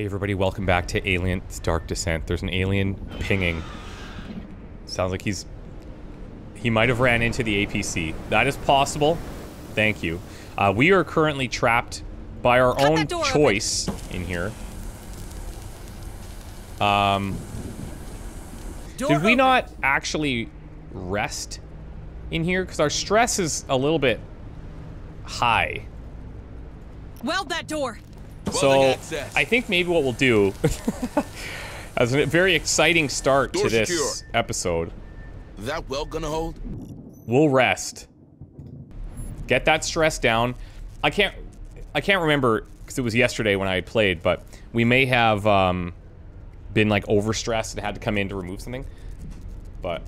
Hey everybody, welcome back to Alien Dark Descent. There's an alien pinging. Sounds like he's... He might have ran into the APC. That is possible. Thank you. Uh, we are currently trapped by our Cut own choice in here. Um, Door did we open. not actually rest in here? Because our stress is a little bit high. Weld that door. So I think maybe what we'll do, as a very exciting start Door to this secure. episode, That well gonna hold? we'll rest, get that stress down. I can't, I can't remember because it was yesterday when I played, but we may have um, been like overstressed and had to come in to remove something. But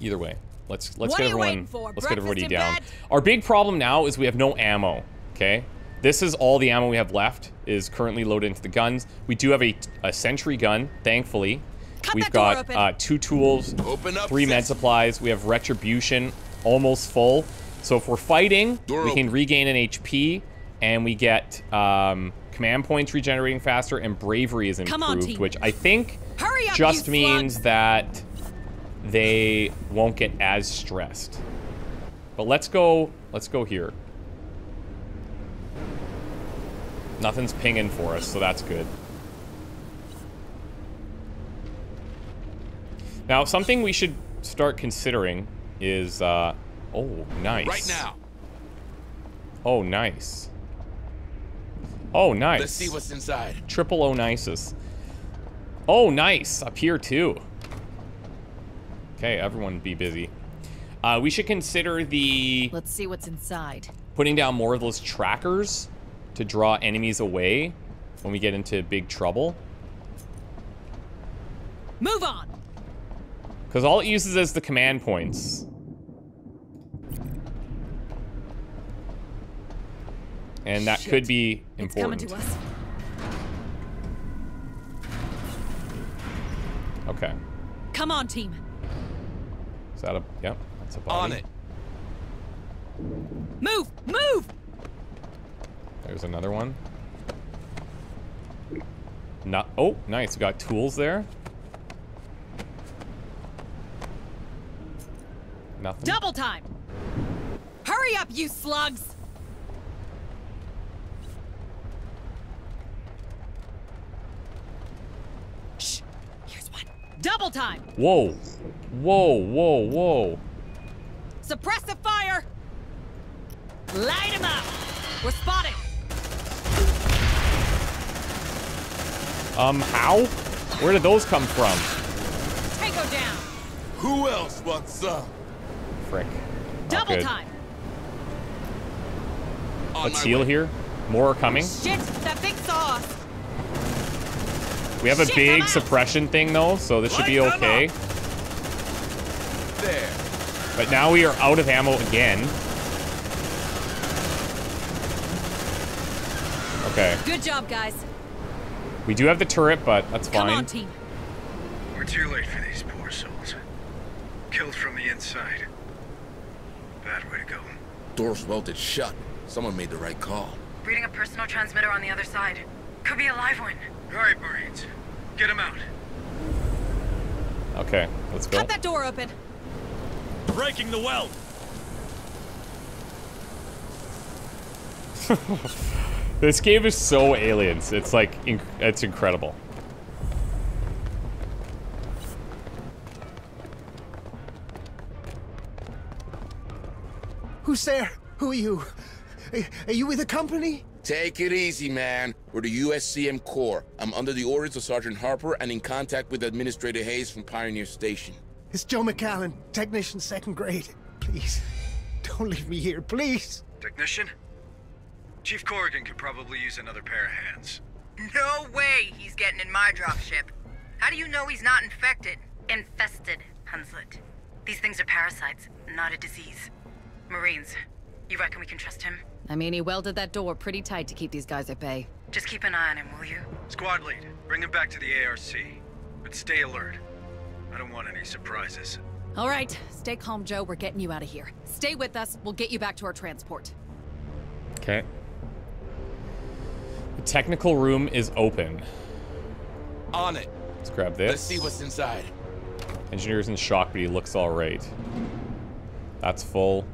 either way, let's let's What get everyone let's get everybody down. bed? Our big problem now is we have no ammo. Okay, this is all the ammo we have left. Is currently loaded into the guns. We do have a, a sentry gun, thankfully. Cut We've got uh, two tools, Open up, three med supplies. We have retribution almost full. So if we're fighting, Door we can open. regain an HP, and we get um, command points regenerating faster, and bravery is Come on, improved, which I think Hurry up, just means slugs. that they won't get as stressed. But let's go. Let's go here. Nothing's pinging for us, so that's good. Now, something we should start considering is, uh, oh, nice. Right now. Oh, nice. Oh, nice. Let's see what's inside. Triple O nices. Oh, nice. Up here, too. Okay, everyone be busy. Uh, we should consider the Let's see what's inside. putting down more of those trackers to draw enemies away when we get into big trouble. Move on. Because all it uses is the command points. And that Shit. could be It's coming important. to us. Okay. Come on, team. Is that a... Yep, that's a body. On it. Move! Move! There's another one. Not... Oh, nice. We got tools there. Nothing. Double time! Hurry up, you slugs! Shh! Here's one. Double time! Whoa. Whoa, whoa, whoa. Suppress the fire! Light him up! We're spotted! Um, how? Where did those come from? Tango down! Who else wants some? Frick. Not Double good. time! Let's heal way. here. More are coming. Shit! That thing saw us! We have a Shit, big suppression thing though, so this should be okay. There. But now we are out of ammo again. Okay. Good job, guys. We do have the turret, but that's Come fine. on, team. We're too late for these poor souls. Killed from the inside. Bad way to go. Door's welded shut. Someone made the right call. Reading a personal transmitter on the other side. Could be a live one. All right, Marines. Get him out. Okay, let's go. Cut that door open. Breaking the weld. This game is so aliens. It's like, inc it's incredible. Who's there? Who are you? Are you with the company? Take it easy, man. We're the USCM Corps. I'm under the orders of Sergeant Harper and in contact with Administrator Hayes from Pioneer Station. It's Joe McAllen, technician second grade. Please, don't leave me here, please. Technician? Chief Corrigan could probably use another pair of hands. No way he's getting in my dropship. How do you know he's not infected? Infested, Hunslet. These things are parasites, not a disease. Marines, you reckon we can trust him? I mean, he welded that door pretty tight to keep these guys at bay. Just keep an eye on him, will you? Squad lead, bring him back to the ARC. But stay alert. I don't want any surprises. All right, stay calm, Joe. We're getting you out of here. Stay with us. We'll get you back to our transport. Okay. The technical room is open. On it. Let's grab this. Let's see what's inside. Engineer's in shock, but he looks alright. That's full.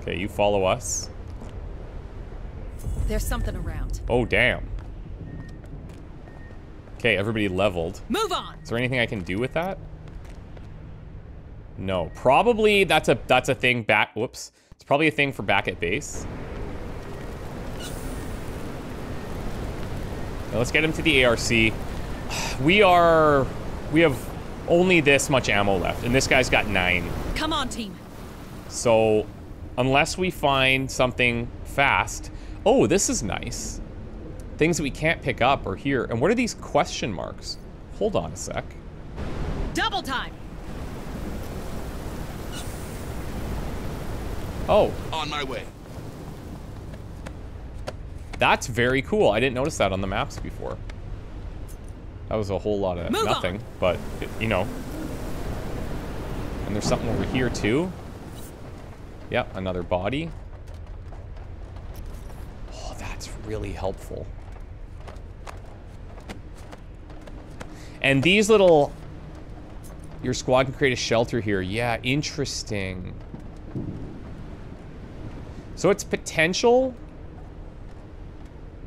Okay, you follow us. There's something around. Oh, damn. Okay, everybody leveled. Move on. Is there anything I can do with that? No. Probably that's a that's a thing back whoops. It's probably a thing for back at base. Now let's get him to the ARC. We are we have only this much ammo left, and this guy's got nine. Come on, team. So unless we find something fast. Oh, this is nice. Things that we can't pick up are here. And what are these question marks? Hold on a sec. Double time. Oh, On my way. That's very cool. I didn't notice that on the maps before. That was a whole lot of Move on. nothing, but, you know. And there's something over here, too. Yep, another body. Oh, that's really helpful. And these little... Your squad can create a shelter here. Yeah, interesting. So it's potential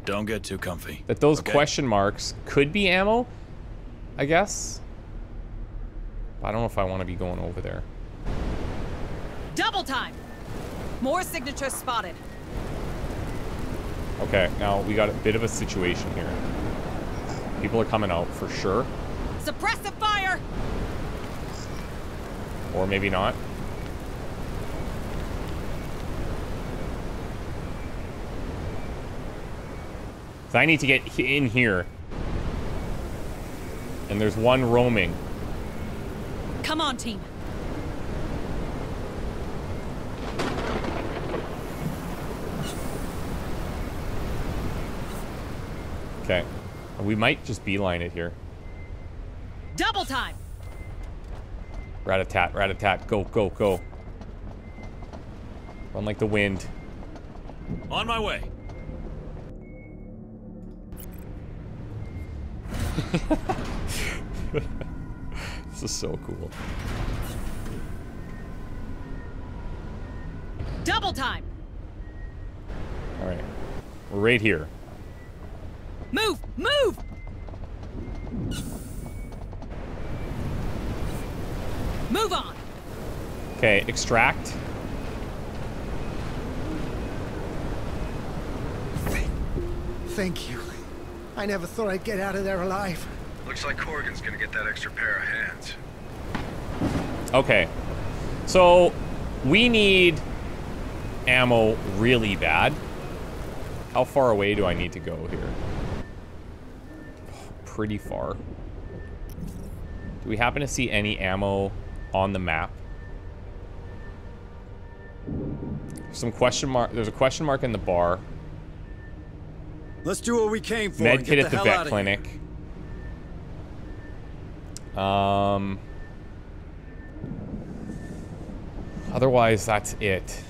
Don't get too comfy. that those Okay. question marks could be ammo, I guess. I don't know if I want to be going over there. Double time. More signatures spotted. Okay, now we got a bit of a situation here. People are coming out for sure, Suppress the fire. or maybe not. So I need to get in here. And there's one roaming. Come on, team. Okay. We might just beeline it here. Double time. Rat-a-tat, rat-a-tat, go, go, go. Run like the wind. On my way. This is so cool. Double time. All right. We're right here. Move. Move. Move on. Okay, extract. Thank you. I never thought I'd get out of there alive. Looks like Corrigan's gonna get that extra pair of hands. Okay. So, we need ammo really bad. How far away do I need to go here? Pretty far. Do we happen to see any ammo on the map? Some question mark. There's a question mark in the bar. Let's do what we came for. Med and kit at the hell vet clinic. here. Um. Otherwise, that's it.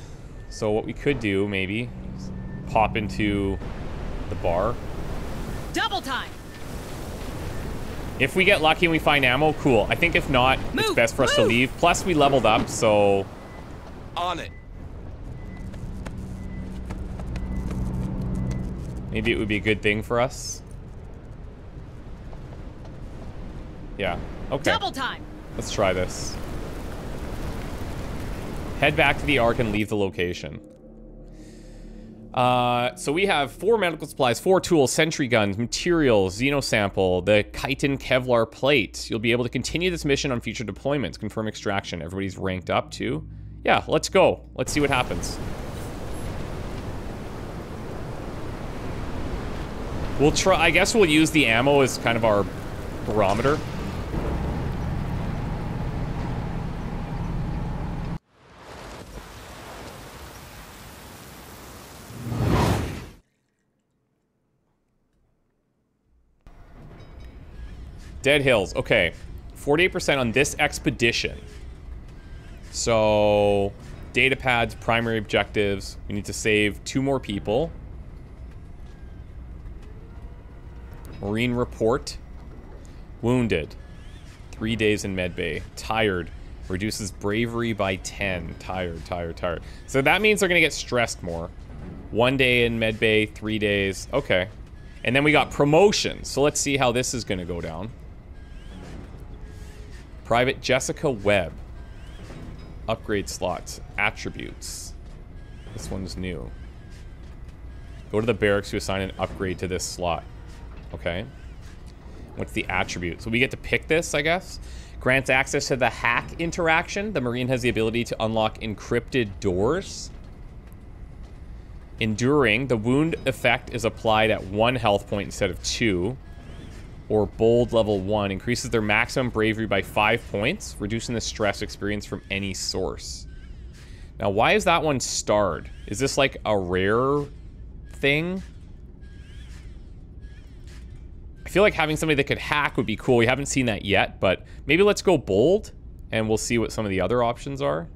So what we could do, maybe, is pop into the bar. Double time. If we get lucky and we find ammo, cool. I think if not, it's best for us to leave. Plus, we leveled up, so On it. Maybe it would be a good thing for us. Yeah. Okay. Double time. Let's try this. Head back to the Ark and leave the location. Uh, so we have four medical supplies, four tools, sentry guns, materials, xenosample, the chitin Kevlar plate. You'll be able to continue this mission on future deployments. Confirm extraction. Everybody's ranked up too. Yeah, let's go. Let's see what happens. We'll try. I guess we'll use the ammo as kind of our barometer. Dead Hills. Okay. 48% on this expedition. So, data pads, primary objectives. We need to save two more people. Marine report. Wounded. Three days in medbay. Tired. Reduces bravery by 10. Tired, tired, tired. So that means they're going to get stressed more. One day in medbay, three days. Okay. And then we got promotions. So let's see how this is going to go down. Private Jessica Webb. Upgrade slots. Attributes. This one's new. Go to the barracks to assign an upgrade to this slot. Okay. What's the attribute? So we get to pick this, I guess. Grants access to the hack interaction. The Marine has the ability to unlock encrypted doors. Enduring, the wound effect is applied at one health point instead of two. Or bold level one increases their maximum bravery by five points, reducing the stress experience from any source. Now, why is that one starred? Is this like a rare thing? Feel like having somebody that could hack would be cool. We haven't seen that yet, but maybe let's go bold and we'll see what some of the other options are.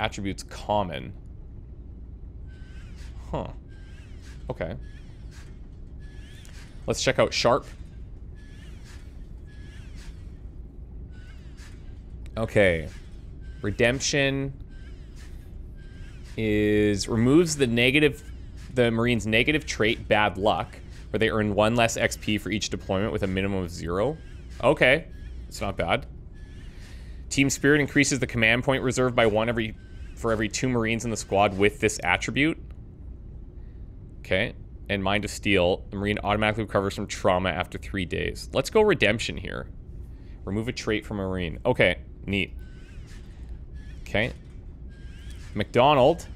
Attributes common. Huh. Okay. Let's check out sharp. Okay. Redemption is removes the negative the Marine's negative trait bad luck, where they earn one less XP for each deployment with a minimum of zero. Okay. It's not bad. Team Spirit increases the command point reserve by one every for every two Marines in the squad with this attribute. Okay. And Mind of Steel, the Marine automatically recovers from trauma after three days. Let's go Redemption here. Remove a trait from a Marine. Okay, neat. Okay. McDonald.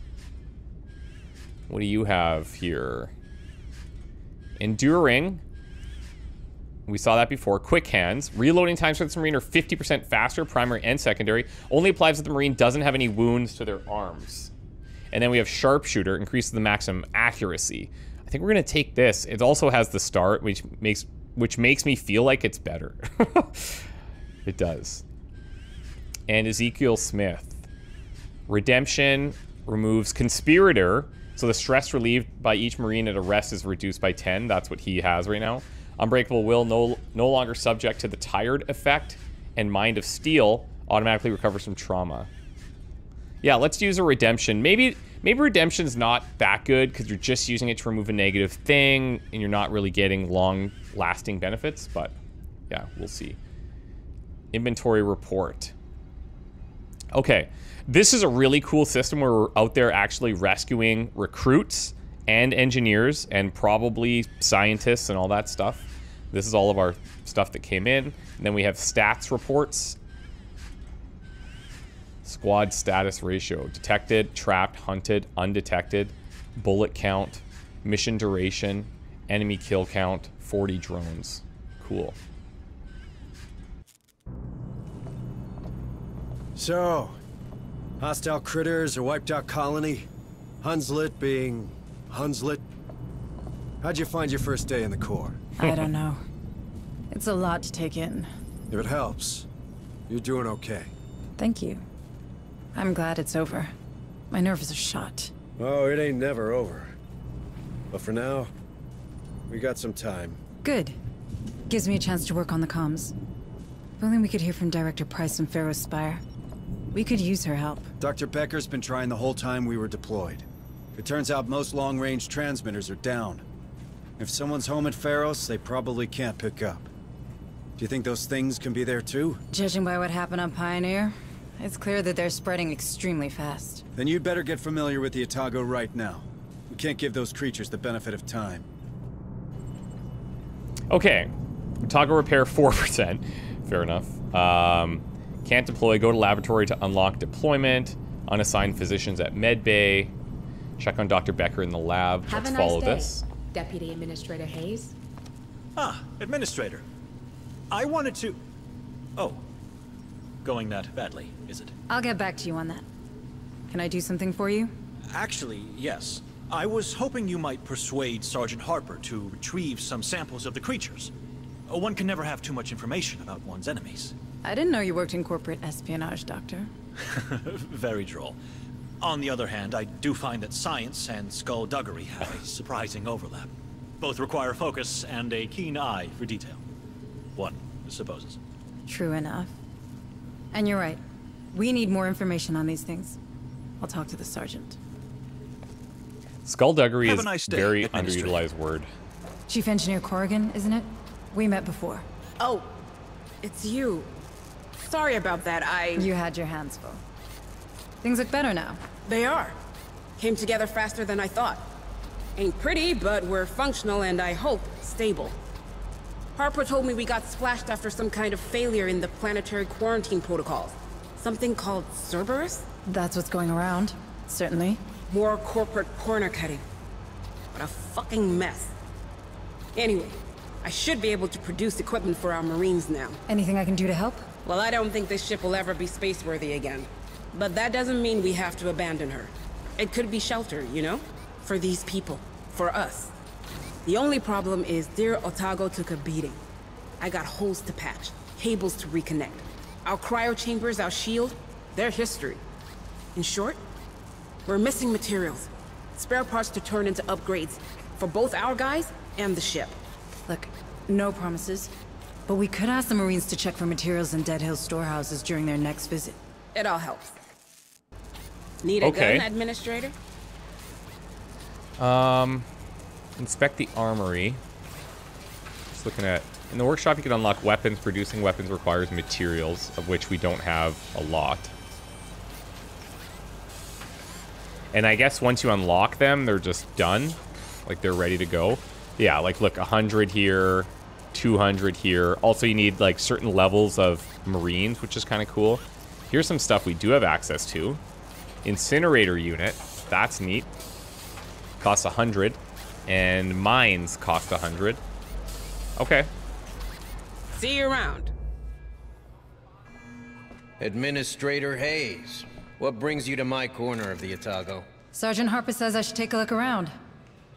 What do you have here? Enduring. We saw that before. Quick hands. Reloading times for this Marine are 50% faster, primary and secondary. Only applies if the Marine doesn't have any wounds to their arms. And then we have Sharpshooter, increases the maximum accuracy. I think we're gonna take this. It also has the start, which makes which makes me feel like it's better. it does. And Ezekiel Smith. Redemption removes Conspirator, so the stress relieved by each Marine at a rest is reduced by 10. That's what he has right now. Unbreakable Will no, no longer subject to the Tired effect, and Mind of Steel automatically recovers from trauma. Yeah, let's use a Redemption. Maybe maybe Redemption's not that good because you're just using it to remove a negative thing, and you're not really getting long-lasting benefits, but yeah, we'll see. Inventory report. Okay, this is a really cool system where we're out there actually rescuing recruits and engineers and probably scientists and all that stuff. This is all of our stuff that came in. And then we have stats reports. Squad status ratio. Detected, trapped, hunted, undetected. Bullet count. Mission duration. Enemy kill count. 40 drones. Cool. So, hostile critters or wiped out colony? Hunslet being Hunslet? How'd you find your first day in the Corps? I don't know. It's a lot to take in. If it helps, you're doing okay. Thank you. I'm glad it's over. My nerves are shot. Oh, it ain't never over. But for now, we got some time. Good. Gives me a chance to work on the comms. If only we could hear from Director Price and Pharaoh Spire. We could use her help. Dr. Becker's been trying the whole time we were deployed. It turns out most long-range transmitters are down. If someone's home at Pharos, they probably can't pick up. Do you think those things can be there too? Judging by what happened on Pioneer, it's clear that they're spreading extremely fast. Then you'd better get familiar with the Otago right now. We can't give those creatures the benefit of time. Okay. Otago repair 4%. Fair enough. Um, can't deploy. Go to laboratory to unlock deployment. Unassigned physicians at medbay. Check on Dr. Becker in the lab. Have Let's a nice follow day, this. Deputy Administrator Hayes. Ah, Administrator. I wanted to... Oh. Going that badly, is it? I'll get back to you on that. Can I do something for you? Actually, yes. I was hoping you might persuade Sergeant Harper to retrieve some samples of the creatures. Uh, One can never have too much information about one's enemies. I didn't know you worked in corporate espionage, Doctor. Very droll. On the other hand, I do find that science and skullduggery have a surprising overlap. Both require focus and a keen eye for detail. One supposes. True enough. And you're right. We need more information on these things. I'll talk to the sergeant. Skullduggery Have a is nice day, very Administrator. underutilized word. Chief Engineer Corrigan, isn't it? We met before. Oh, it's you. Sorry about that, I... You had your hands full. Things look better now. They are. Came together faster than I thought. Ain't pretty, but we're functional and I hope stable. Harper told me we got splashed after some kind of failure in the planetary quarantine protocols. Something called Cerberus? That's what's going around. Certainly. More corporate corner cutting. What a fucking mess. Anyway, I should be able to produce equipment for our Marines now. Anything I can do to help? Well, I don't think this ship will ever be spaceworthy again. But that doesn't mean we have to abandon her. It could be shelter, you know? For these people. For us. The only problem is dear Otago took a beating. I got holes to patch, cables to reconnect. Our cryo chambers, our shield, they're history. In short, we're missing materials. Spare parts to turn into upgrades for both our guys and the ship. Look, no promises. But we could ask the Marines to check for materials in Dead Hill storehouses during their next visit. It all helps. Need a Okay. gun, Administrator? Um, inspect the armory. Just looking at in the workshop, you can unlock weapons. Producing weapons requires materials, of which we don't have a lot. And I guess once you unlock them, they're just done, like they're ready to go. Yeah, like look, 100 here, 200 here. Also, you need like certain levels of marines, which is kind of cool. Here's some stuff we do have access to. Incinerator unit, that's neat costs 100 and mines cost 100 okay See you around. Administrator Hayes, what brings you to my corner of the Otago? Sergeant Harper says I should take a look around.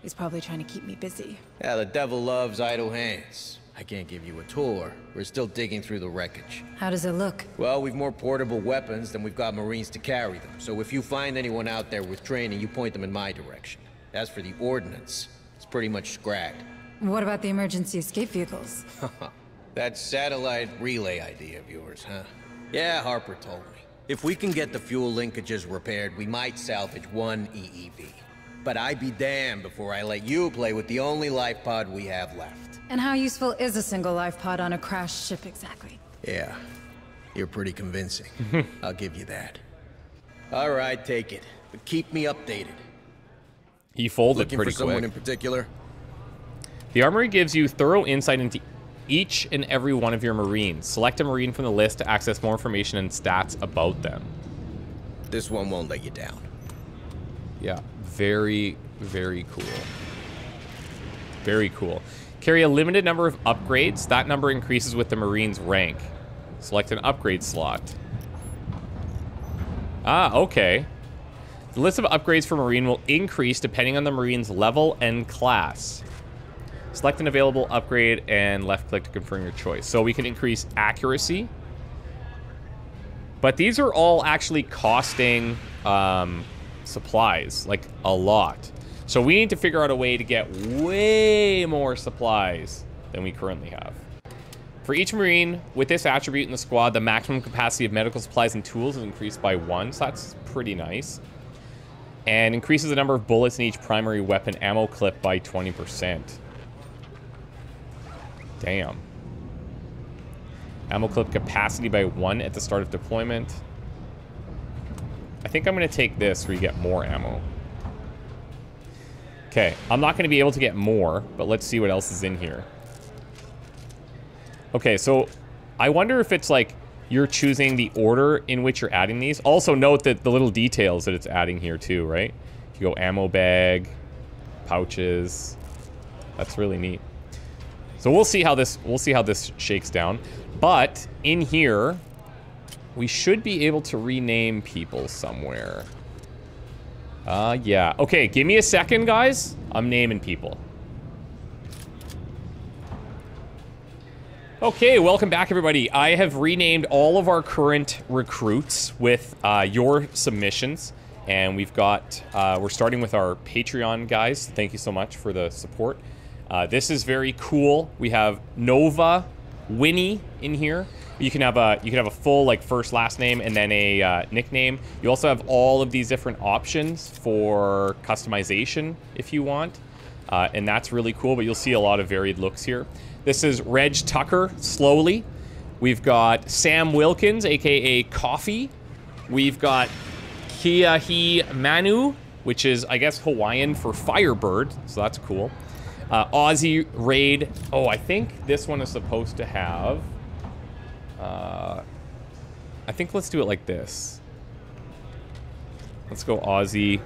He's probably trying to keep me busy. Yeah, the devil loves idle hands. I can't give you a tour. We're still digging through the wreckage. How does it look? Well, we've more portable weapons than we've got Marines to carry them. So if you find anyone out there with training, you point them in my direction. As for the ordnance, it's pretty much scragged. What about the emergency escape vehicles? that satellite relay idea of yours, huh? Yeah, Harper told me. If we can get the fuel linkages repaired, we might salvage one EEV. But I'd be damned before I let you play with the only life pod we have left. And how useful is a single life pod on a crashed ship exactly? Yeah, you're pretty convincing. I'll give you that. All right, take it. But keep me updated. he folded Looking pretty for someone in particular? the armory gives you thorough insight into each and every one of your marines select a marine from the list to access more information and stats about them This one won't let you down. yeah very very cool very cool carry a limited number of upgrades. That number increases with the marine's rank. Select an upgrade slot. Ah okay. The list of upgrades for marine will increase depending on the marine's level and class. Select an available upgrade and left click to confirm your choice. So we can increase accuracy. But these are all actually costing um, supplies, like a lot. So we need to figure out a way to get way more supplies than we currently have. For each Marine with this attribute in the squad, the maximum capacity of medical supplies and tools is increased by one, so that's pretty nice. And increases the number of bullets in each primary weapon ammo clip by 20%. Damn. Ammo clip capacity by one at the start of deployment. I think I'm going to take this where you get more ammo. Okay, I'm not going to be able to get more, but let's see what else is in here. Okay, so I wonder if it's like you're choosing the order in which you're adding these. Also note that the little details that it's adding here too, right? You go ammo bag, pouches. That's really neat. So we'll see how this we'll see how this shakes down. But in here, we should be able to rename people somewhere. Uh, yeah. Okay, give me a second, guys. I'm naming people. Okay, welcome back, everybody. I have renamed all of our current recruits with uh, your submissions. And we've got, uh, we're starting with our Patreon guys. Thank you so much for the support. Uh, this is very cool. We have Nova Winnie in here. You can have a you can have a full like first last name and then a uh, nickname. You also have all of these different options for customization if you want, uh, and that's really cool. But you'll see a lot of varied looks here. This is Reg Tucker. Slowly, we've got Sam Wilkins, aka Coffee. We've got Kiahi Manu, which is I guess Hawaiian for Firebird, so that's cool. Uh, Aussie Raid. Oh, I think this one is supposed to have. Uh, I think let's do it like this. Let's go Aussie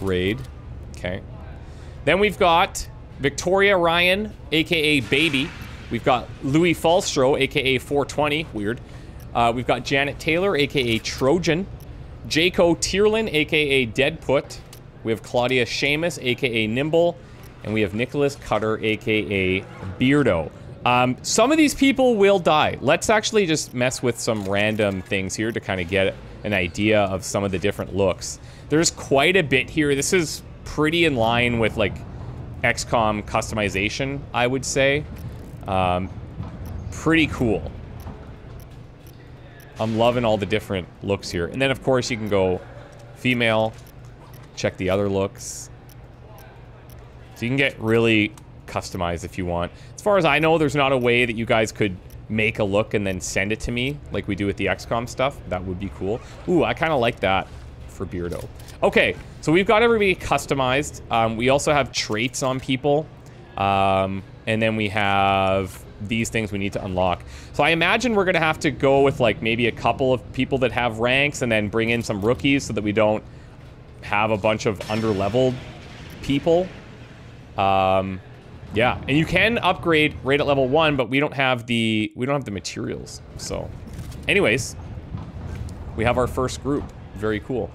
Raid. Okay. Then we've got Victoria Ryan, aka Baby. We've got Louis Falstro, aka 420. Weird. Uh, we've got Janet Taylor, aka Trojan. Jaco Tierlin, aka Deadput. We have Claudia Seamus, aka Nimble. And we have Nicholas Cutter, aka Beardo. Um, some of these people will die. Let's actually just mess with some random things here to kind of get an idea of some of the different looks. There's quite a bit here. This is pretty in line with like XCOM customization, I would say. Um, pretty cool. I'm loving all the different looks here. And then, of course, you can go female, check the other looks. So you can get really customized if you want. As far as I know, there's not a way that you guys could make a look and then send it to me like we do with the XCOM stuff. That would be cool. Ooh, I kind of like that for Beardo. Okay, so we've got everybody customized. Um, we also have traits on people. Um, and then we have these things we need to unlock. So I imagine we're going to have to go with like maybe a couple of people that have ranks and then bring in some rookies so that we don't have a bunch of under-leveled people. Um, yeah, and you can upgrade right at level one, but we don't have the we don't have the materials. So, anyways, we have our first group. Very cool.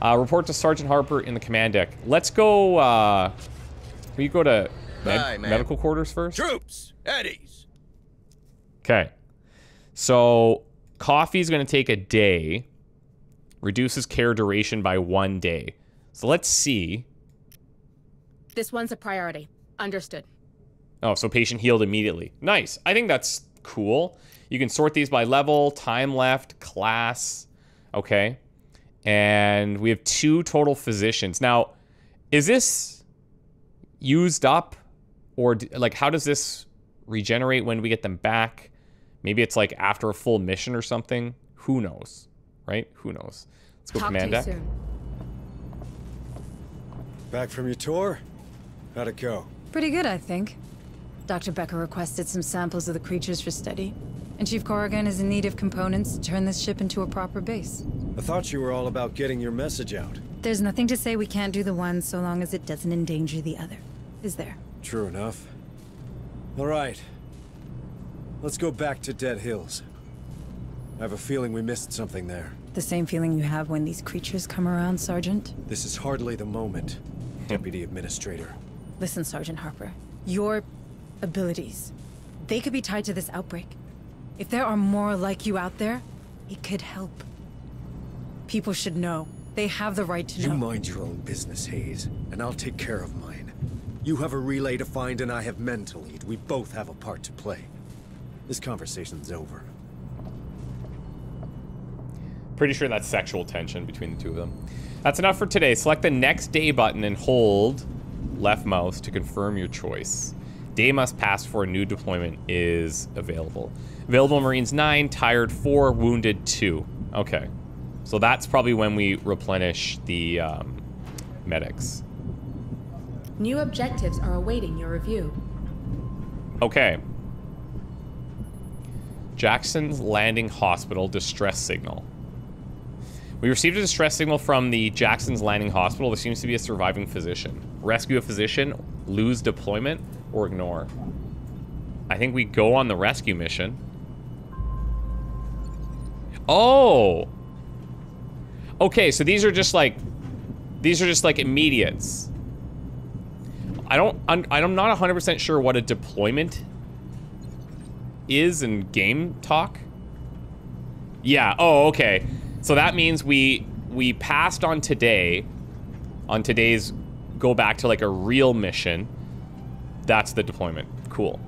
Uh, report to Sergeant Harper in the command deck. Let's go. Uh, can you go to med Aye, ma'am. medical quarters first? Troops, at ease. Okay. So coffee's going to take a day. Reduces care duration by one day. So let's see. This one's a priority. Understood. Oh, so patient healed immediately. Nice. I think that's cool. You can sort these by level, time left, class. Okay. And we have two total physicians. Now, is this used up? Or, like, how does this regenerate when we get them back? Maybe it's like after a full mission or something. Who knows? Right? Who knows? Let's go Talk command to you deck. soon. Back from your tour? How'd it go? Pretty good, I think. Dr. Becker requested some samples of the creatures for study, and Chief Corrigan is in need of components to turn this ship into a proper base. I thought you were all about getting your message out. There's nothing to say we can't do the one so long as it doesn't endanger the other. Is there? True enough. All right. Let's go back to Dead Hills. I have a feeling we missed something there. The same feeling you have when these creatures come around, Sergeant? This is hardly the moment, Deputy Administrator. Listen, Sergeant Harper. Your abilities, they could be tied to this outbreak. If there are more like you out there, it could help. People should know. They have the right to You know. You mind your own business, Hayes, and I'll take care of mine. You have a relay to find, and I have men to lead. We both have a part to play. This conversation's over. Pretty sure that's sexual tension between the two of them. That's enough for today. Select the next day button and hold left mouse to confirm your choice. Day must pass for a new deployment is available. Available Marines 9, Tired 4, Wounded 2. Okay. So that's probably when we replenish the um, medics. New objectives are awaiting your review. Okay. Jackson's Landing Hospital distress signal. We received a distress signal from the Jackson's Landing Hospital. There seems to be a surviving physician. Rescue a physician, lose deployment, or ignore. I think we go on the rescue mission. Oh! Okay, so these are just like... These are just like immediates. I don't... I'm, I'm not 100% sure what a deployment is in game talk. Yeah, oh, okay. So that means we we passed on today, on today's go back to like a real mission, that's the deployment. Cool.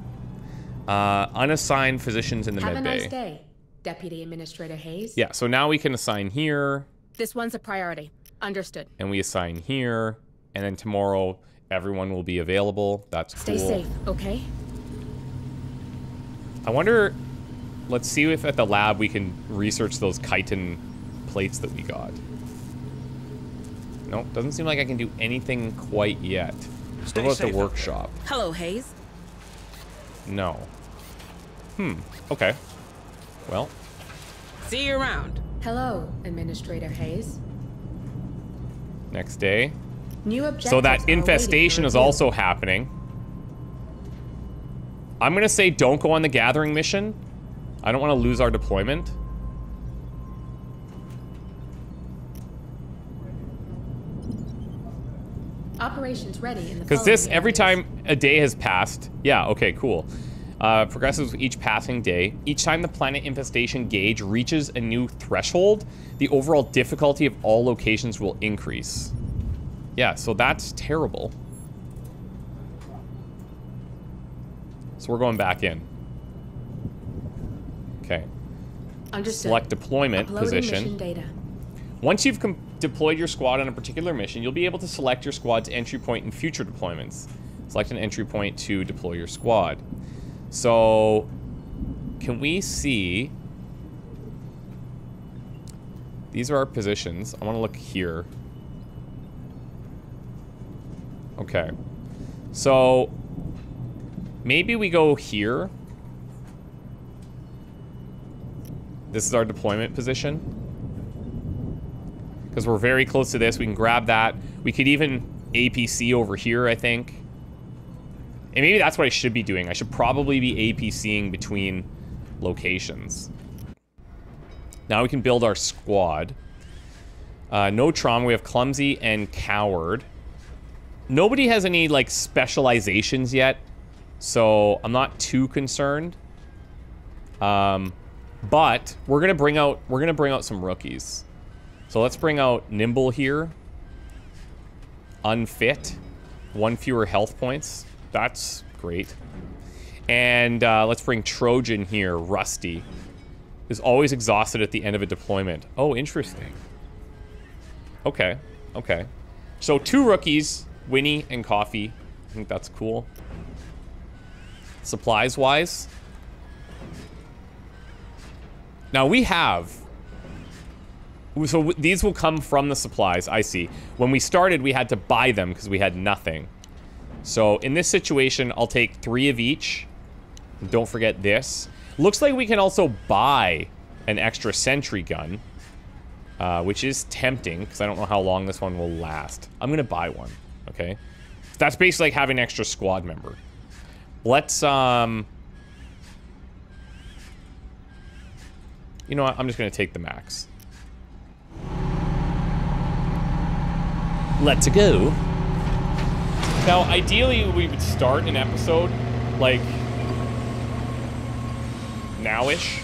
Uh, unassigned physicians in the Have a nice day, Deputy Administrator Hayes. Yeah, so now we can assign here, This one's a priority. Understood. and we assign here, and then tomorrow everyone will be available. That's Stay cool. safe, okay? I wonder. Let's see if at the lab we can research those chitin plates that we got. Nope, doesn't seem like I can do anything quite yet. Stay what about the workshop? Hello, Hayes. No. Hmm. Okay. Well, See you around. Hello, Administrator Hayes. next day. New objectives So that infestation is also happening. I'm gonna say don't go on the gathering mission. I don't want to lose our deployment. Operations ready in the Because this, every time a day has passed, yeah, okay, cool. Uh, progresses with each passing day. Each time the planet infestation gauge reaches a new threshold, the overall difficulty of all locations will increase. Yeah, so that's terrible. So we're going back in. Okay. Understood. Select deployment Uploading position. data. Once you've com- deployed your squad on a particular mission, you'll be able to select your squad's entry point in future deployments. Select an entry point to deploy your squad. So, can we see... These are our positions. I want to look here. Okay. So, maybe we go here. This is our deployment position because we're very close to this. We can grab that. We could even APC over here, I think. And maybe that's what I should be doing. I should probably be APCing between locations. Now we can build our squad. Uh, no trauma. We have clumsy and coward. Nobody has any like specializations yet, so I'm not too concerned. Um, but we're gonna bring out we're gonna bring out some rookies. So let's bring out Nimble here. Unfit. One fewer health points. That's great. And uh, let's bring Trojan here. Rusty. Is always exhausted at the end of a deployment. Oh, interesting. Okay. Okay. So two rookies, Winnie and Coffee. I think that's cool. Supplies-wise. Now we have so these will come from the supplies, I see. When we started, we had to buy them because we had nothing. So in this situation, I'll take three of each. Don't forget this. Looks like we can also buy an extra sentry gun, uh, which is tempting because I don't know how long this one will last. I'm going to buy one, okay? That's basically like having an extra squad member. Let's, um... You know what? I'm just going to take the max. Let's go. Now, ideally, we would start an episode, like, nowish.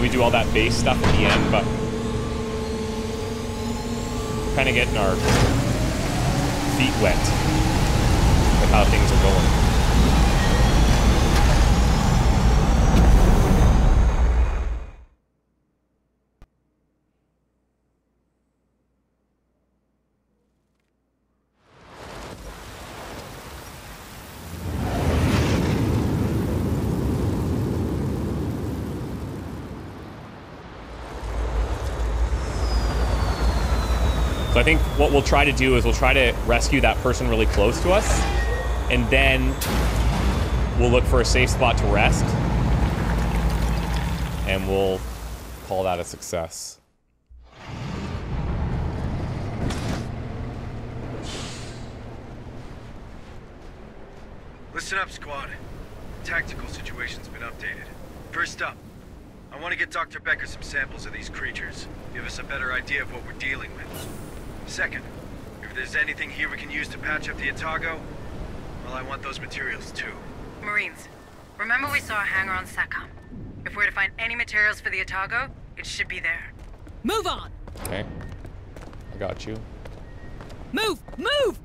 We do all that base stuff at the end, but kind of getting our feet wet with how things are going. So I think what we'll try to do is we'll try to rescue that person really close to us, and then we'll look for a safe spot to rest, and we'll call that a success. Listen up, squad. Tactical situation's been updated. First up, I want to get Dr. Becker some samples of these creatures. Give us a better idea of what we're dealing with. Second, if there's anything here we can use to patch up the Otago, well, I want those materials too. Marines, remember we saw a hangar on SACOM. If we're to find any materials for the Otago, it should be there. Move on! Okay. I got you. Move! Move!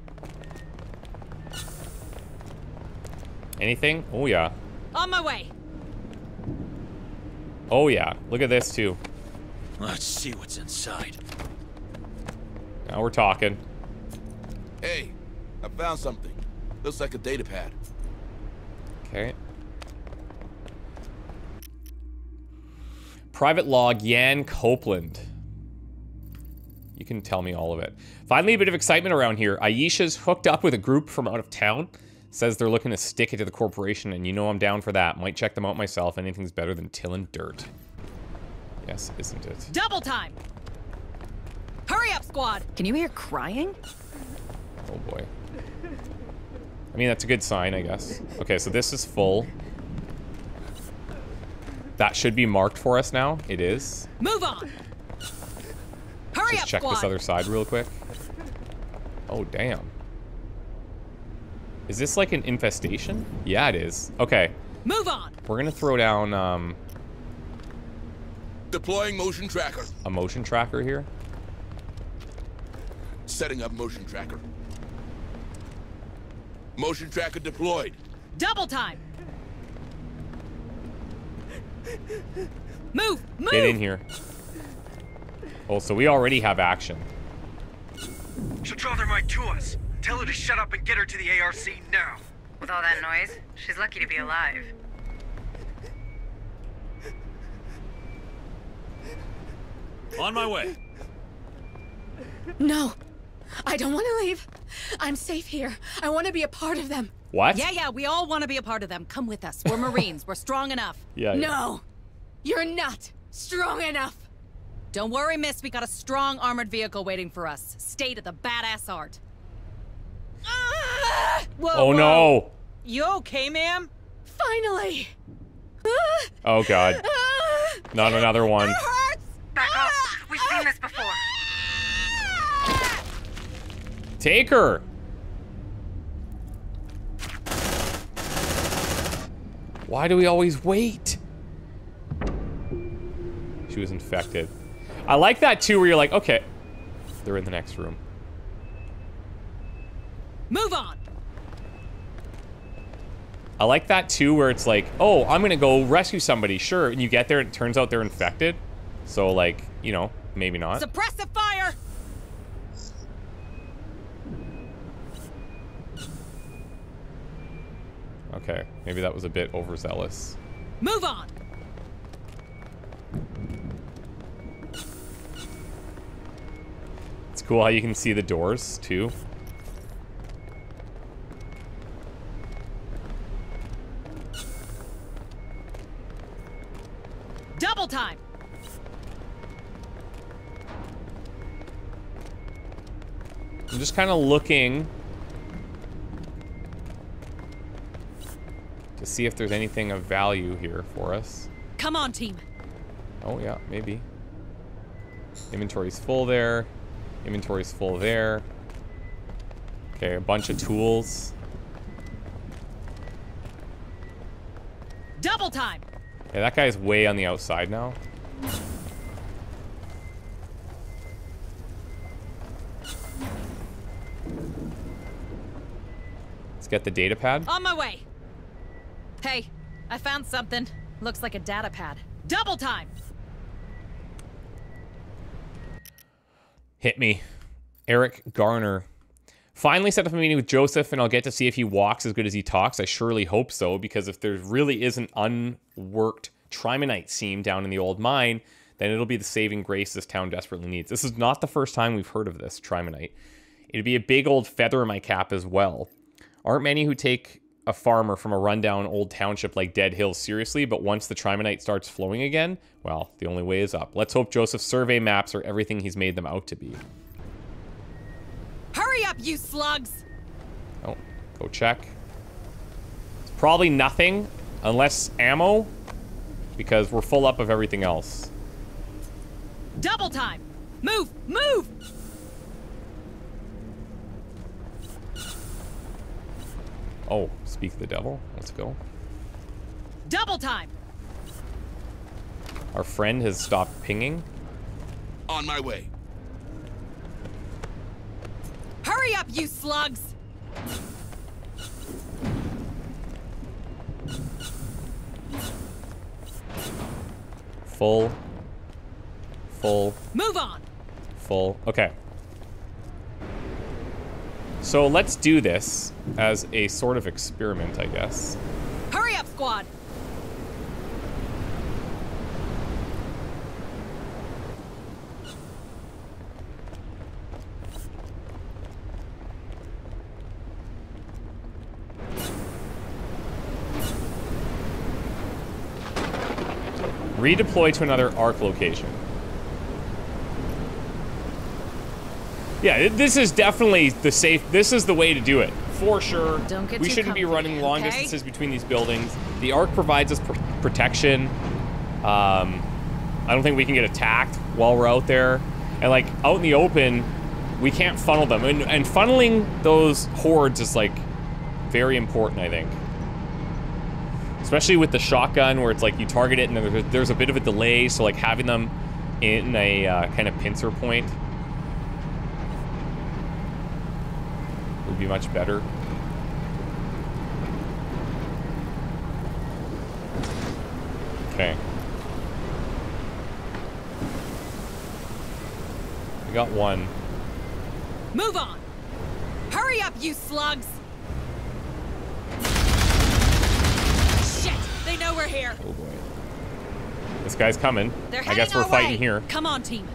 Anything? Oh, yeah. On my way. Oh, yeah. Look at this, too. Let's see what's inside. Now we're talking. Hey, I found something. Looks like a data pad. Okay. Private log, Yan Copeland. You can tell me all of it. Finally, a bit of excitement around here. Aisha's hooked up with a group from out of town. Says they're looking to stick it to the corporation, and you know I'm down for that. Might check them out myself. Anything's better than tilling dirt. Yes, isn't it? Double time. Hurry up, squad. Can you hear crying? Oh boy. I mean, that's a good sign, I guess. Okay, so this is full. That should be marked for us now. It is. Move on. Hurry Just up, check squad. this other side real quick. Oh, damn. Is this like an infestation? Yeah, it is. Okay. Move on. We're gonna throw down um, Deploying motion tracker. a motion tracker here. Setting up motion tracker. Motion tracker deployed. Double time. Move. Move. Get in here. Oh, so we already have action. She'll draw their mind to us. Tell her to shut up and get her to the ARC now. With all that noise, she's lucky to be alive. On my way. No. I don't want to leave. I'm safe here. I want to be a part of them. What? Yeah, yeah, we all want to be a part of them. Come with us. We're Marines. We're strong enough. Yeah. yeah. No. You're not strong enough. Don't worry, miss. We got a strong armored vehicle waiting for us. State of the badass art. Ah! Whoa, Oh whoa. no. You okay, ma'am? Finally. Oh god. Not another one. Back off. We've seen this before. Take her. Why do we always wait? She was infected. I like that too, where you're like, okay, they're in the next room. Move on. I like that too, where it's like, oh, I'm gonna go rescue somebody, sure, and you get there and it turns out they're infected. So like, you know, maybe not. Suppress the fire. Okay, maybe that was a bit overzealous. Move on. It's cool how you can see the doors too. Double time. I'm just kind of looking see if there's anything of value here for us. Come on, team. Oh yeah, maybe. Inventory's full there. Inventory's full there. Okay, a bunch of tools. Double time. Yeah, that guy's way on the outside now. Let's get the data pad. On my way. Hey, I found something. Looks like a data pad. Double time. Hit me. Eric Garner. Finally set up a meeting with Joseph, and I'll get to see if he walks as good as he talks. I surely hope so, because if there really is an unworked Trimonite seam down in the old mine, then it'll be the saving grace this town desperately needs. This is not the first time we've heard of this Trimonite. It'd be a big old feather in my cap as well. Aren't many who take a farmer from a rundown old township like Dead Hills seriously, but once the Trimonite starts flowing again, well, the only way is up. Let's hope Joseph's survey maps are everything he's made them out to be. Hurry up, you slugs. Oh, go check. It's probably nothing unless ammo, because we're full up of everything else. Double time. Move, move. Oh, Speak the devil. Let's go. Double time. Our friend has stopped pinging. On my way. Hurry up, you slugs! Full. Full. Move on. Full. Okay. So let's do this as a sort of experiment, I guess. Hurry up, squad. Redeploy to another ARC location. Yeah, this is definitely the safe. This is the way to do it for sure. Don't get we shouldn't be comfy, running long okay? distances between these buildings. The arc provides us pr protection. Um, I don't think we can get attacked while we're out there, and like out in the open, we can't funnel them. And, and funneling those hordes is like very important, I think. Especially with the shotgun, where it's like you target it and there's a, there's a bit of a delay, so like having them in a uh, kind of pincer point would be much better. Okay. We got one. Move on. Hurry up, you slugs. Shit, they know we're here. Oh boy. This guy's coming. They're I guess we're fighting way. here. Come on, team.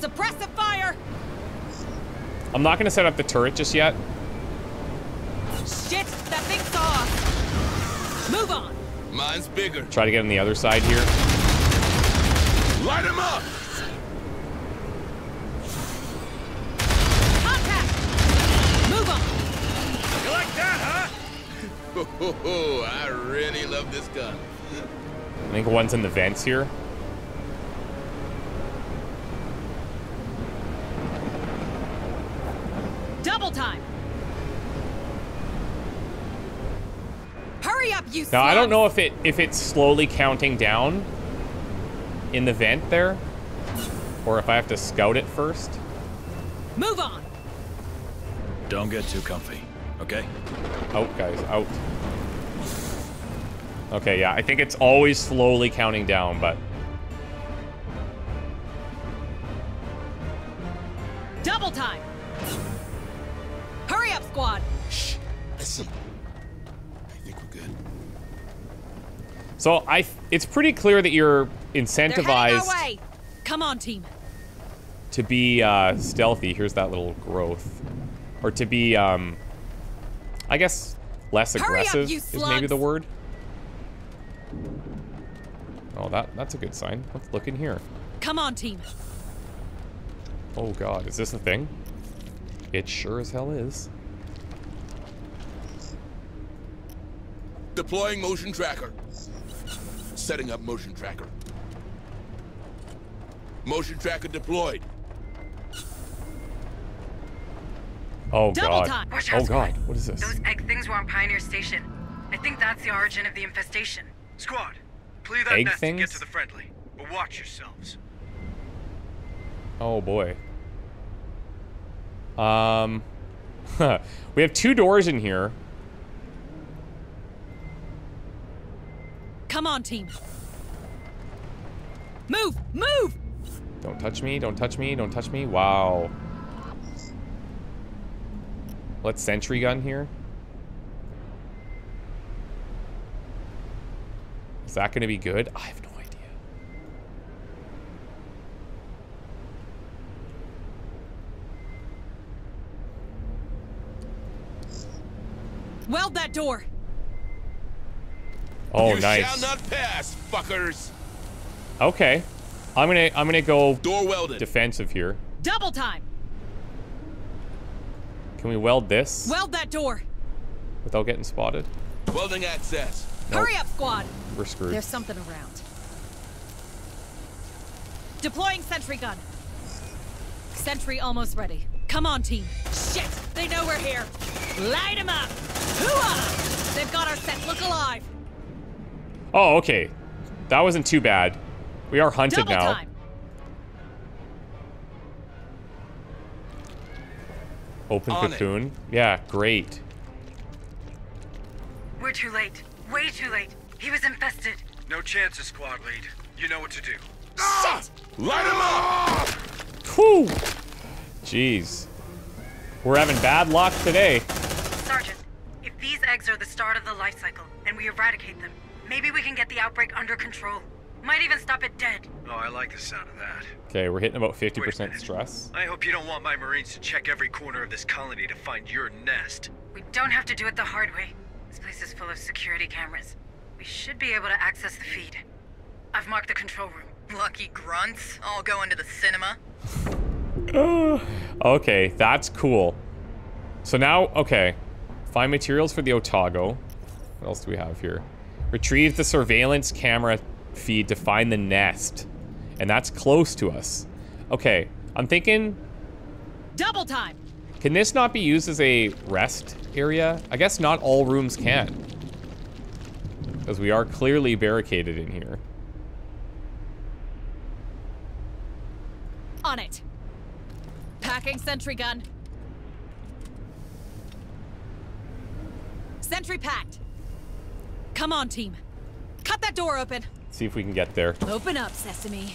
Suppressive fire. I'm not gonna set up the turret just yet. Shit, that thing saw us. Move on. Mine's bigger. Try to get on the other side here. Light him up! Contact. Move on. You like that, huh? I really love this gun. I think one's in the vents here. Double time. Hurry up, you Now I don't know if it if it's slowly counting down in the vent there, or if I have to scout it first. Move on. Don't get too comfy, okay? Out, guys, out. Okay, yeah, I think it's always slowly counting down, but Double time. Hurry up, squad. Shh. Listen. I think we're good. so I it's pretty clear that you're incentivized our way. Come on, team. to be uh, stealthy. Here's that little growth, or to be, um, I guess, less Hurry up, aggressive you is maybe the word. Oh, that that's a good sign. Let's look in here. Come on, team. Oh god, is this a thing? It sure as hell is. Deploying motion tracker. Setting up motion tracker. Motion tracker deployed. Oh Double god. time. Watch Oh god, what is this? Those egg things were on Pioneer Station. I think that's the origin of the infestation. Squad, clear that Egg nest and get to the friendly. But watch yourselves. Oh boy. Um, we have two doors in here. Come on, team. Move! Move! Don't touch me, don't touch me, don't touch me. Wow. Let's sentry gun here. Is that going to be good? I have no idea. Weld that door. Oh, you nice. shall not pass, fuckers. Okay. I'm gonna I'm gonna go Door welded. defensive here. Double time. Can we weld this Weld that door. without getting spotted? Welding access. Nope. Hurry up, squad. We're screwed. There's something around. Deploying sentry gun. Sentry almost ready. Come on, team. Shit! They know we're here. Light 'em up. Hooah! They've got our scent. Look alive. Oh, okay. That wasn't too bad. We are hunted Double now. time. Open On it. cocoon. Yeah, great. We're too late. Way too late. He was infested. No chances, squad lead. You know what to do. Shit! Light him up! Whew. Jeez. We're having bad luck today. Sergeant, if these eggs are the start of the life cycle and we eradicate them, maybe we can get the outbreak under control. Might even stop it dead. Oh, I like the sound of that. Okay, we're hitting about 50% stress. I hope you don't want my Marines to check every corner of this colony to find your nest. We don't have to do it the hard way. This place is full of security cameras. We should be able to access the feed. I've marked the control room. Lucky grunts, all going to the cinema. okay, that's cool. So now, okay. Find materials for the Otago. What else do we have here? Retrieve the surveillance camera feed to find the nest. And that's close to us. Okay, I'm thinking, Double time. can this not be used as a rest area? I guess not all rooms can. Because we are clearly barricaded in here. On it. Packing sentry gun. Sentry packed. Come on, team. Cut that door open. See if we can get there. Open up, Sesame.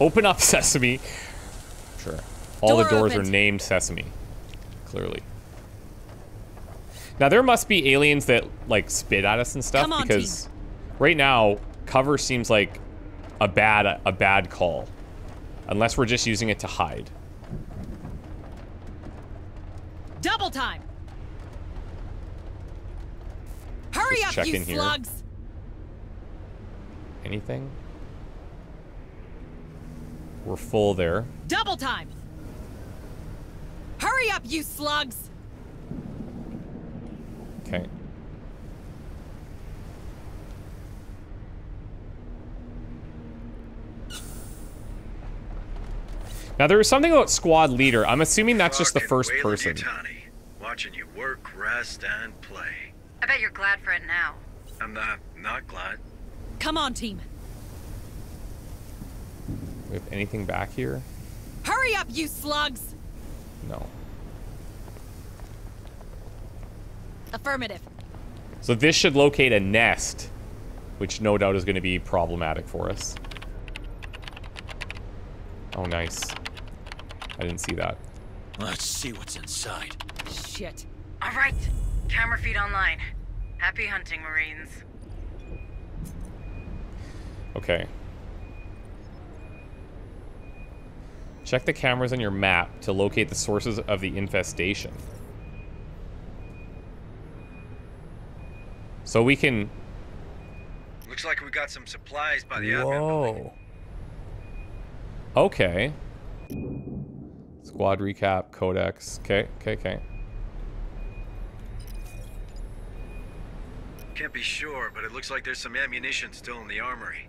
Open up Sesame. Sure. All the doors opened. are named Sesame. Clearly. Now there must be aliens that like spit at us and stuff on, because right now cover seems like a bad a bad call. Unless we're just using it to hide. Double time. Hurry Just up, check you in here. slugs. Anything? We're full there. Double time. Hurry up, you slugs. Okay. Now there was something about squad leader. I'm assuming that's just the first Weyland person. Yutani, watching you work, rest, and play. I bet you're glad for it now. I'm not not glad. Come on, team. We have anything back here? Hurry up, you slugs. No. Affirmative. So this should locate a nest, which no doubt is going to be problematic for us. Oh, nice. I didn't see that. Let's see what's inside. Shit. All right. Camera feed online. Happy hunting, Marines. Okay. Check the cameras on your map to locate the sources of the infestation. So we can... Looks like we got some supplies by the admin building. Whoa. Okay. Squad recap, codex. Okay, okay, okay. Can't be sure, but it looks like there's some ammunition still in the armory.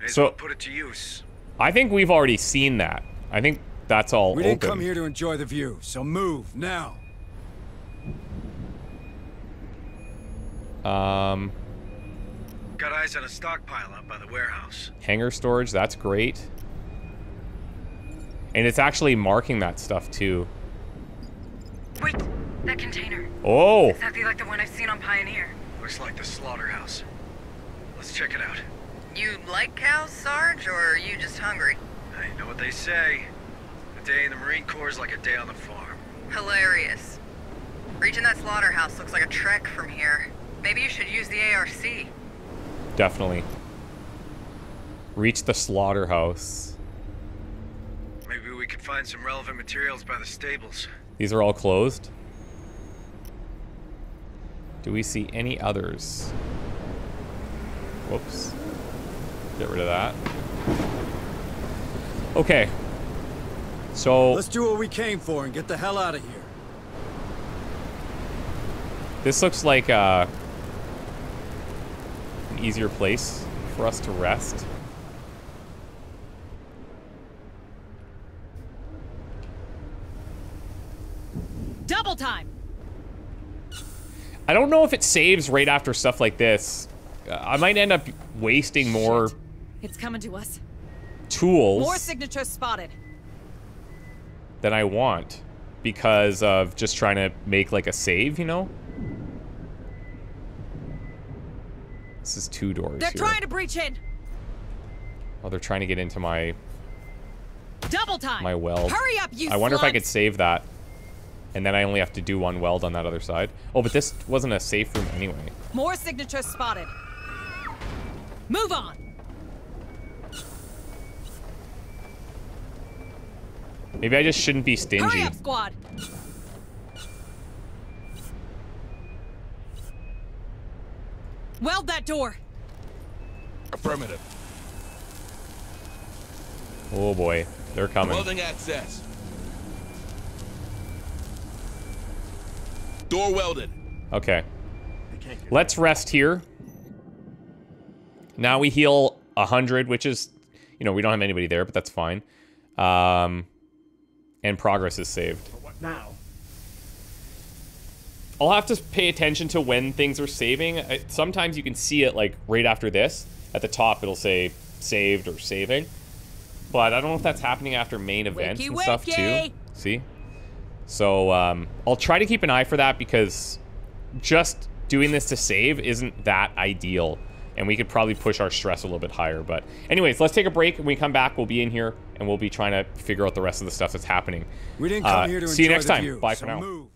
May So- well put it to use. I think we've already seen that. I think that's all We open. didn't come here to enjoy the view, so move now. Um, Got eyes on a stockpile up by the warehouse. hangar storage, that's great. And it's actually marking that stuff too. Wait, that container. Oh! Exactly like the one I've seen on Pioneer. Looks like the slaughterhouse. Let's check it out. You like cows, Sarge, or are you just hungry? I know what they say. A day in the Marine Corps is like a day on the farm. Hilarious. Reaching that slaughterhouse looks like a trek from here. Maybe you should use the ARC. Definitely. Reach the slaughterhouse. Maybe we could find some relevant materials by the stables. These are all closed. Do we see any others? Whoops. Get rid of that. Okay. So Let's do what we came for and get the hell out of here. this looks like uh, an easier place for us to rest. Double time. I don't know if it saves right after stuff like this. Uh, I might end up wasting more It's coming to us. tools More signatures spotted. than I want because of just trying to make like a save, you know? This is two doors They're here. trying to breach in. Oh, they're trying to get into my Double time. my weld. Hurry up, you I wonder if I could save that. And then I only have to do one weld on that other side. Oh, but this wasn't a safe room anyway. More signatures spotted. Move on. Maybe I just shouldn't be stingy. Hurry stingy. up, squad. Weld that door. Affirmative. Oh boy, they're coming. Welding access. Door welded. Okay. Let's rest here. Now we heal 100, which is, you know, we don't have anybody there, but that's fine. Um, and progress is saved. What now? I'll have to pay attention to when things are saving. I- Sometimes you can see it like right after this. At the top, it'll say saved or saving. But I don't know if that's happening after main events Wakey, and stuff too. wakey. See? So um, I'll try to keep an eye for that because just doing this to save isn't that ideal. And we could probably push our stress a little bit higher. But anyways, let's take a break. When we come back, we'll be in here and we'll be trying to figure out the rest of the stuff that's happening. We didn't come Uh, here to see you next time. view, Bye so for now. move.